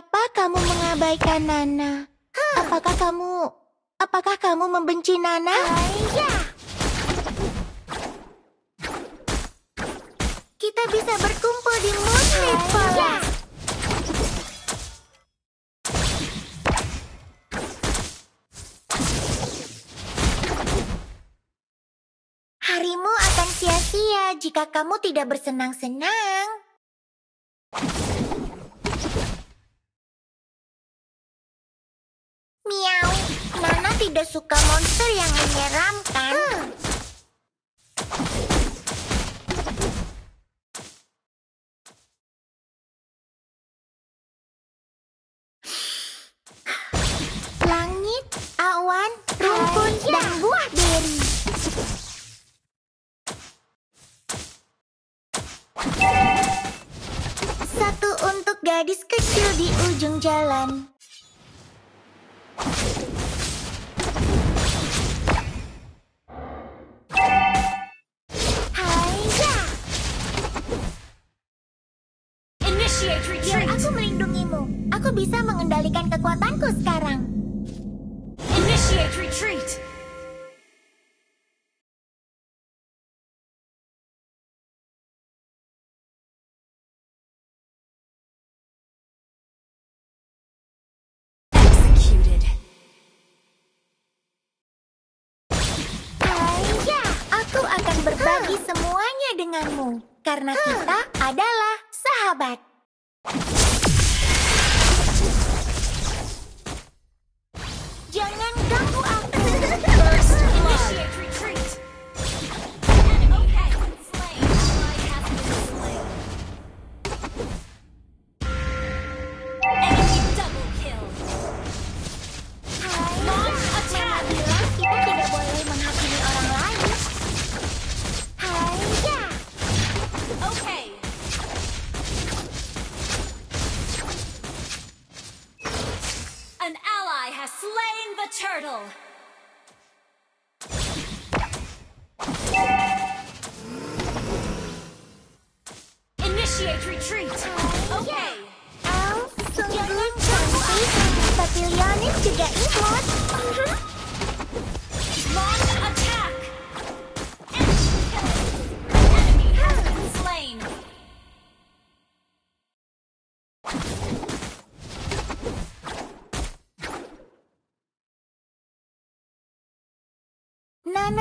Kenapa kamu mengabaikan Nana? Apakah kamu apakah kamu membenci Nana? Iya. Kita bisa berkumpul di Moonlit Forest. Harimu akan sia-sia jika kamu tidak bersenang-senang. Tidak suka monster yang menyeramkan. Langit, awan, rumput, dan buah beri. Satu untuk gadis kecil di ujung jalan. Aku bisa mengendalikan kekuatanku sekarang. Initiate retreat! Executed. Haiya! Aku akan berbagi semuanya denganmu. Karena kita adalah sahabat.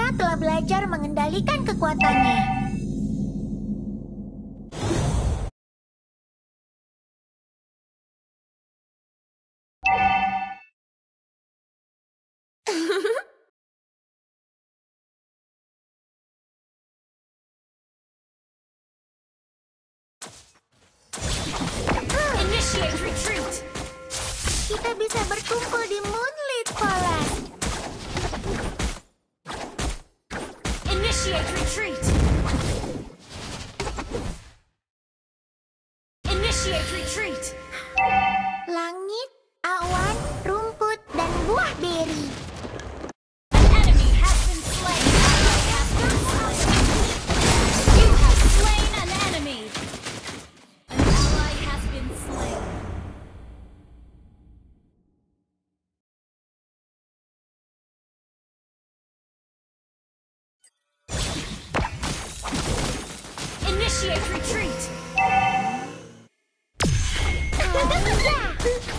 Telah belajar mengendalikan kekuatannya. Kita bisa berkumpul di Moonlit Initiate retreat. Initiate retreat.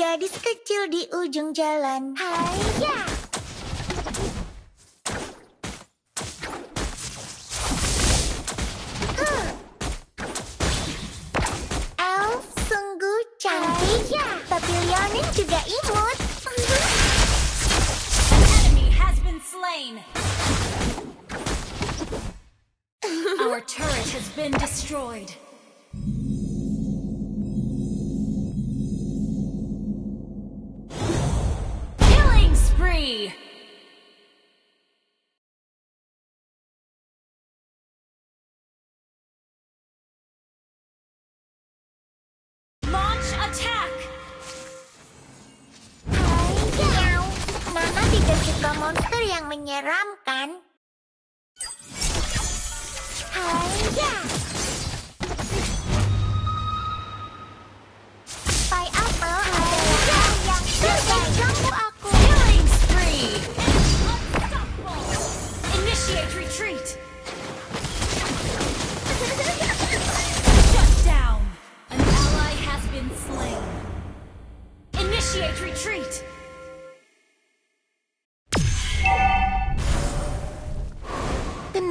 gadis kecil di ujung jalan. Haya! Elf menyeramkan. Pai apel adalah yang terbaik. Ganggu aku. Killing spree! Initiate retreat! Shut down! An ally has been slain. Initiate retreat!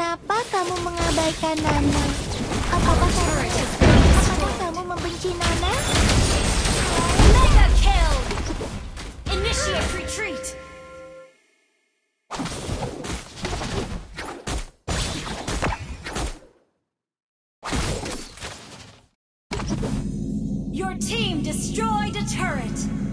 Kenapa kamu mengabaikan Nana? Apakah kamu, apakah kamu membenci Nana? Mega kill! Initiate retreat! Your team destroyed a turret!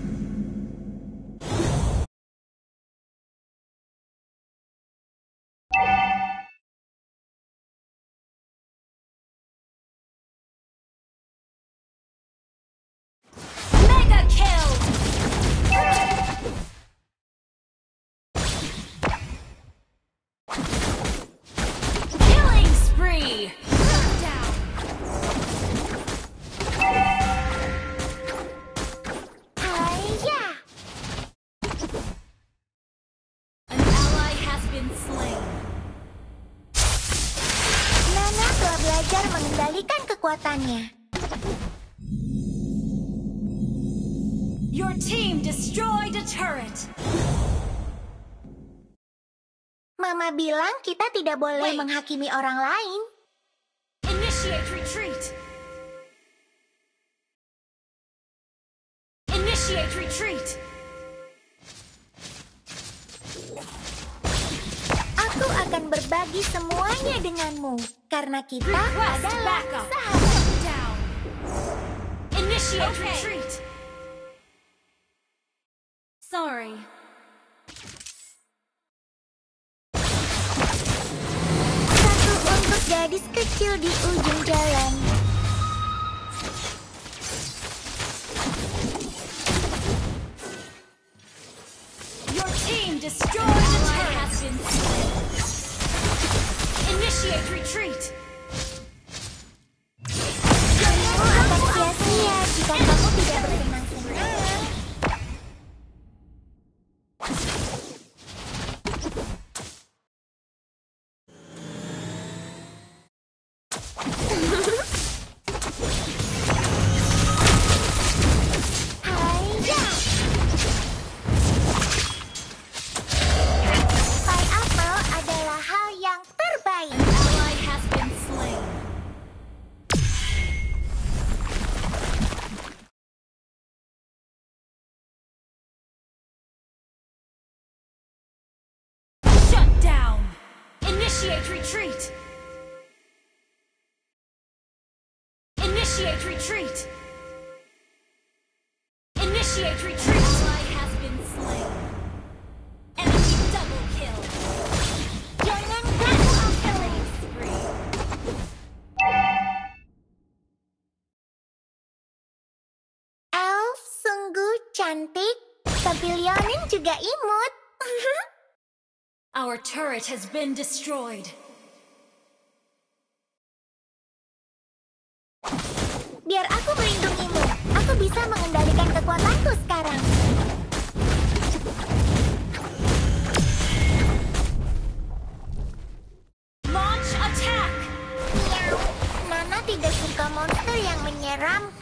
Kekuatannya. Your team destroyed a turret. Mama bilang kita tidak boleh Wait. menghakimi orang lain. Initiate retreat. Initiate retreat. Akan berbagi semuanya denganmu. Karena kita Request adalah sahabat. Down. Initiate retreat. Sorry. Satu untuk gadis kecil di ujung jalan. Your team destroyed a turret. Has been slain. Initiate retreat. Kamu akan sia-sia jika kamu tidak retreat! Initiate retreat! Initiate retreat! Been slain. Enemy double kill. Battle killing spree. Elf sungguh cantik. Kabilyanin juga imut. Our turret has been destroyed. Biar aku melindungimu. Aku bisa mengendalikan kekuatanku sekarang. Launch attack! Miau. Nana tidak suka monster yang menyeramkan.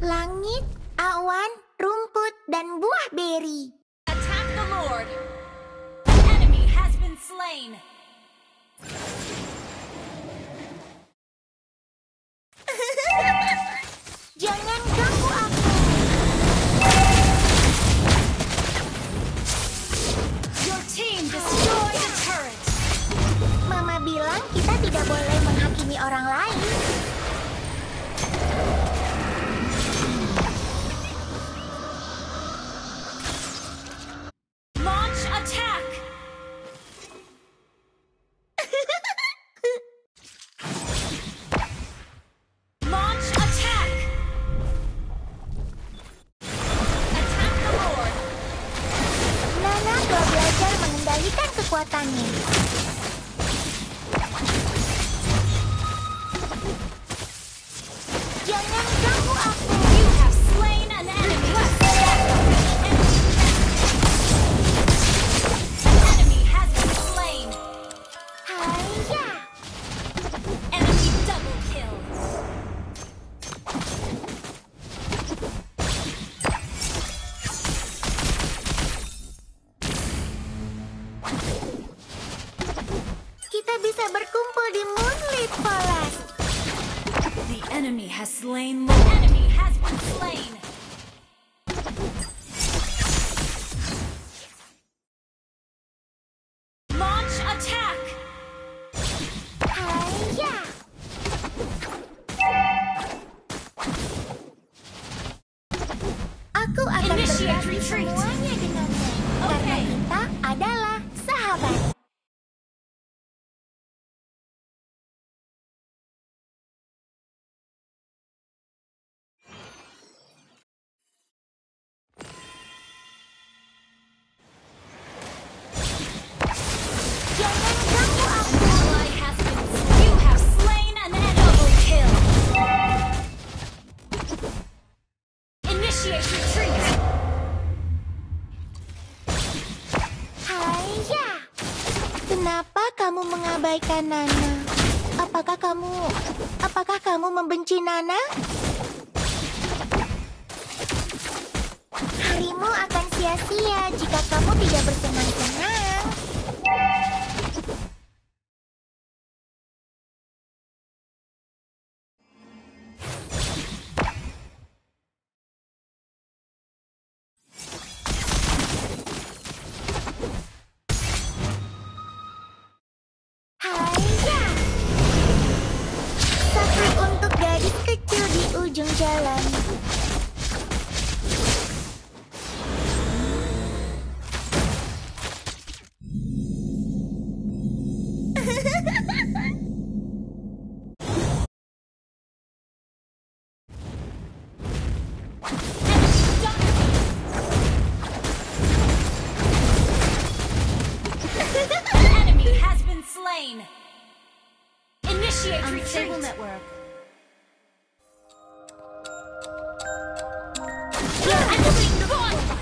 Langit, awan, rumput, dan buah beri. Attack the Lord! An enemy has been slain! Jangan ganggu aku. Your team destroyed a turret! Mama bilang kita tidak boleh menghakimi orang lain. Mengabaikan Nana? Apakah kamu apakah kamu membenci Nana? Harimu akan sia-sia jika kamu tidak bersenang-senang.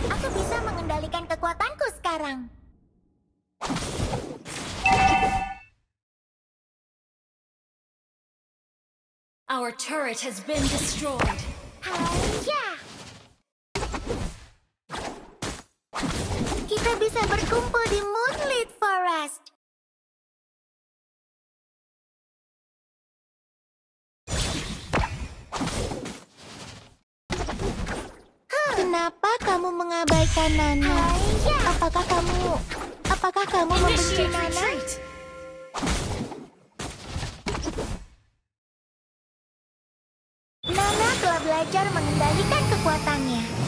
Aku bisa mengendalikan kekuatanku sekarang. Our turret has been destroyed. Haya. Kita bisa bisa berkumpul di Moonlit Forest. Kenapa kamu mengabaikan Nana? Apakah kamu apakah kamu membenci Nana? Nana telah belajar mengendalikan kekuatannya.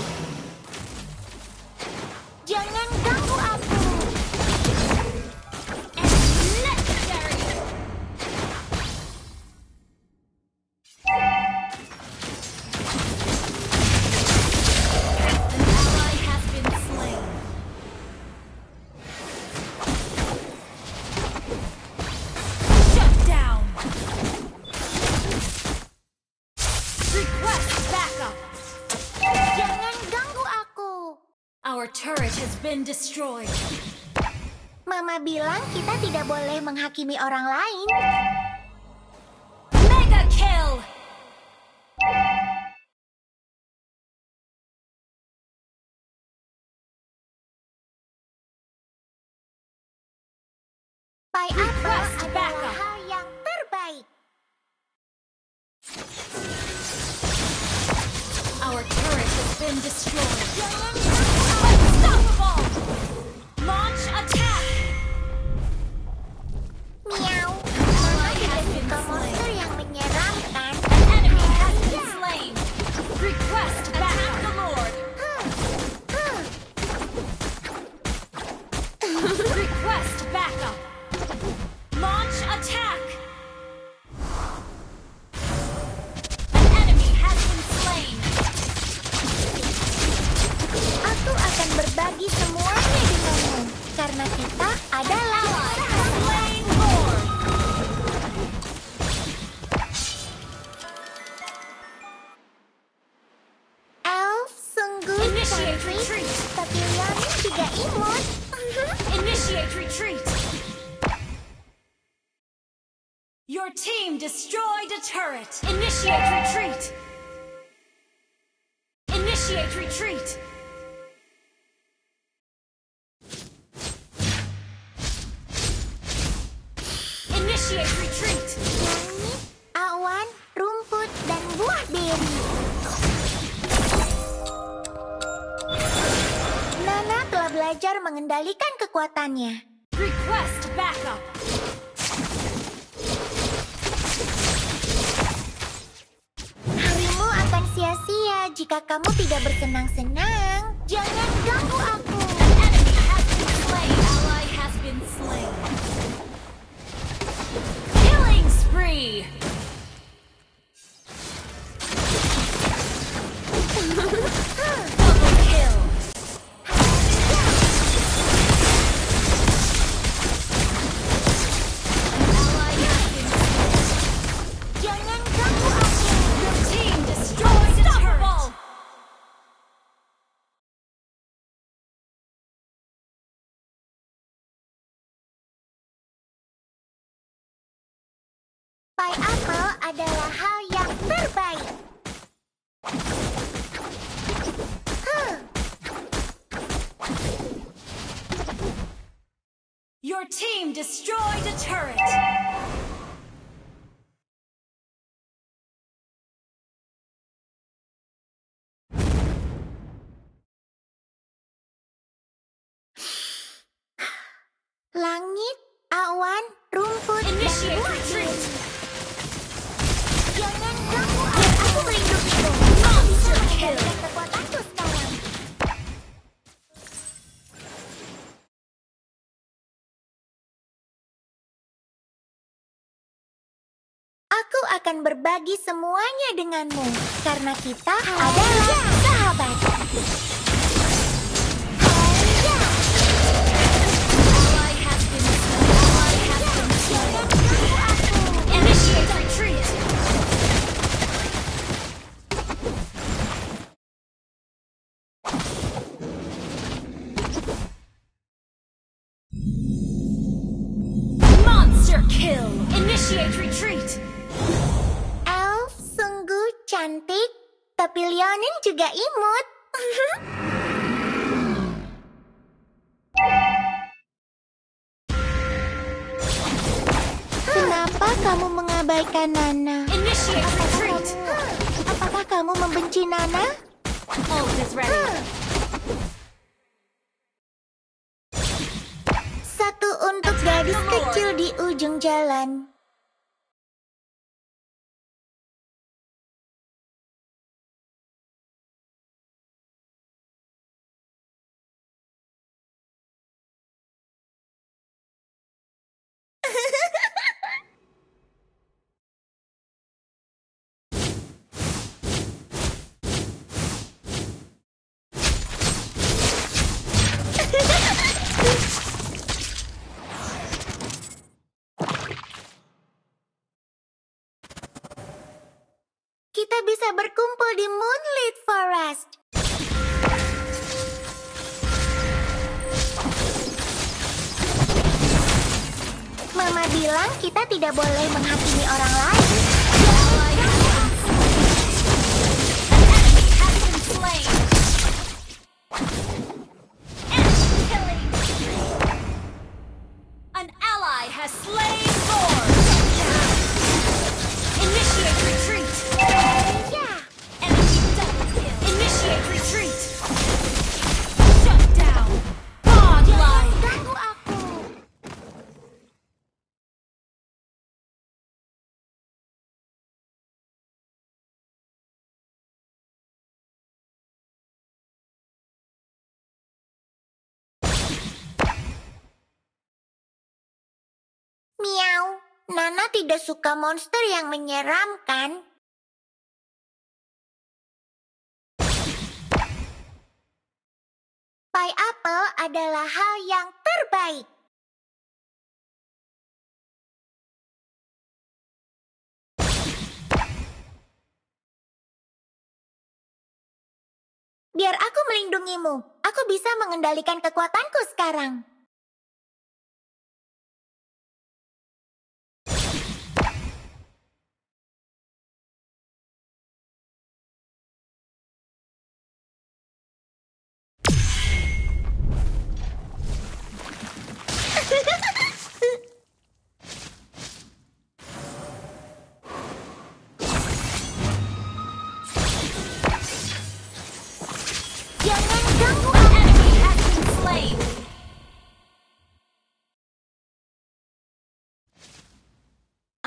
Been destroyed. Mama bilang kita tidak boleh menghakimi orang lain. Mega kill. Pai Request adalah hal yang terbaik. Our turret has been destroyed. Initiate retreat. Initiate retreat. Langit, awan, rumput, dan buah beri. Nana telah belajar mengendalikan kekuatannya. Request backup. Harimu akan sia-sia jika kamu tidak bersenang-senang. Jangan ganggu aku. An enemy has been slain. Killing spree. adalah hal yang terbaik. Huh. Your team destroyed a turret. Langit, awan, rumput, dan buah Aku akan berbagi semuanya denganmu karena kita adalah cantik, tapi Leonin juga imut. Kenapa kamu mengabaikan Nana? Apakah kamu membenci Nana? Satu untuk gadis kecil di ujung jalan. Kita bisa berkumpul di Moonlit Forest. Mama bilang kita tidak boleh menghakimi orang lain. Nana tidak suka monster yang menyeramkan. Pie apple adalah hal yang terbaik. Biar aku melindungimu. Aku bisa mengendalikan kekuatanku sekarang.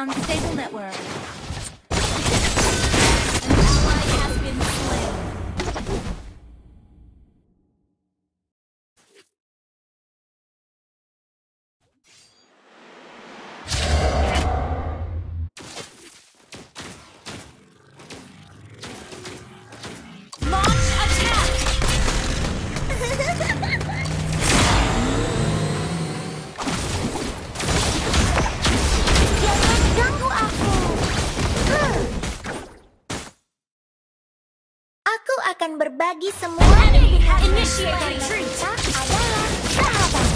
Unstable network. Berbagi semua retreat. adalah sahabat.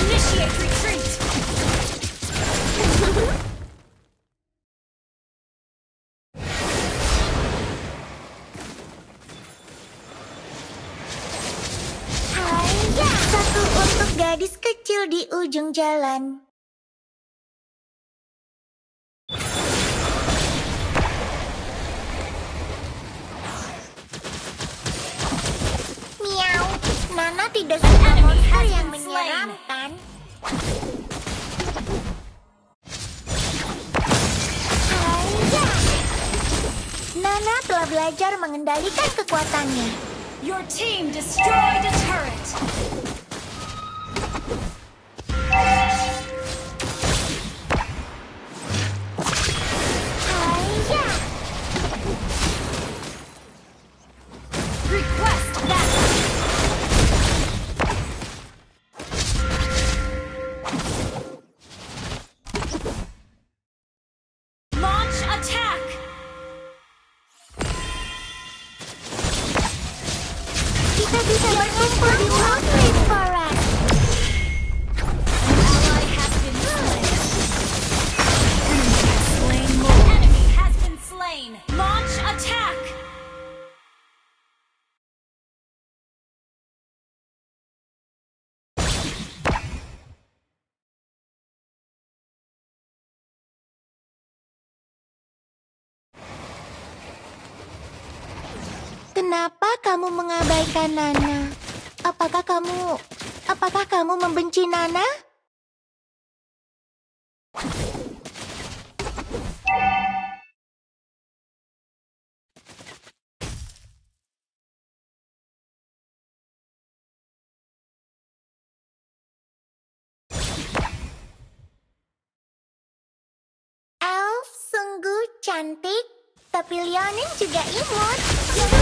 Initiate retreat! Satu untuk gadis kecil di ujung jalan. Miau. Nana tidak suka monster yang menyeramkan. Nana telah belajar mengendalikan kekuatannya. Your team destroyed a turret! Kenapa kamu mengabaikan Nana? Apakah kamu... Apakah kamu membenci Nana? Elf sungguh cantik, tapi Leonin juga imut. Double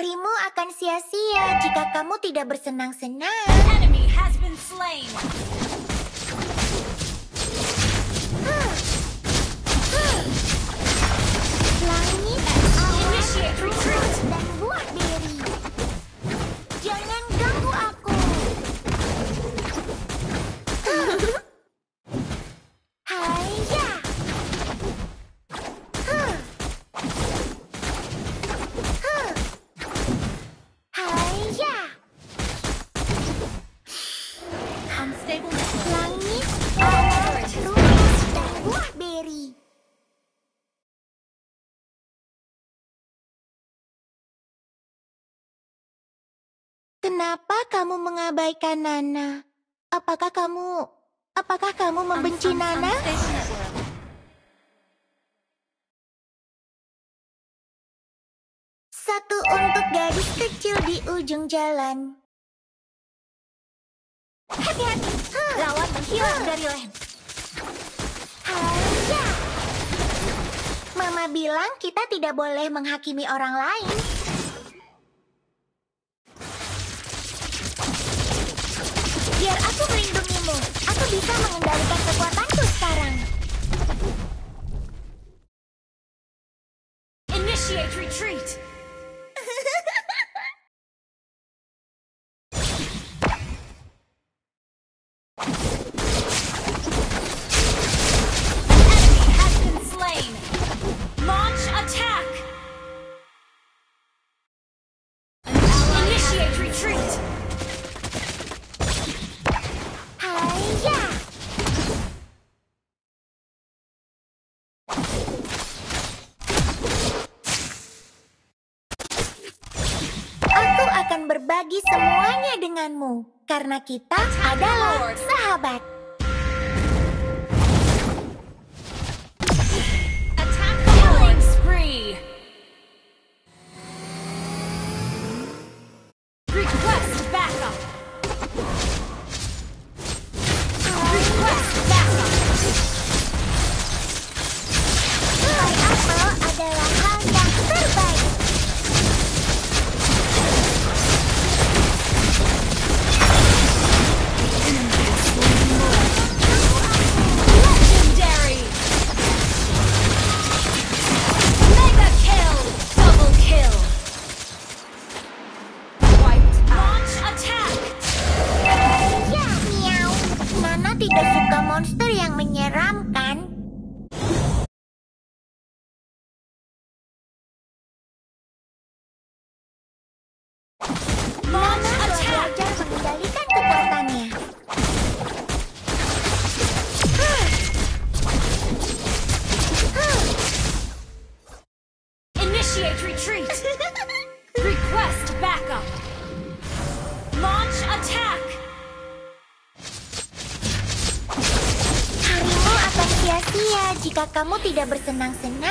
Harimu akan sia-sia jika kamu tidak bersenang-senang. Enemy has been slain. Langit, retreat. dan Kenapa kamu mengabaikan Nana? Apakah kamu... Apakah kamu membenci Un- un- Nana? Satu untuk gadis kecil di ujung jalan. Hati-hati, lawan menghilang dari lem. Mama bilang kita tidak boleh menghakimi orang lain. Biar aku melindungimu. Aku bisa mengendalikan kekuatanku sekarang. Initiate retreat. Akan berbagi semuanya denganmu karena kita adalah sahabat. Yang bersenang-senang.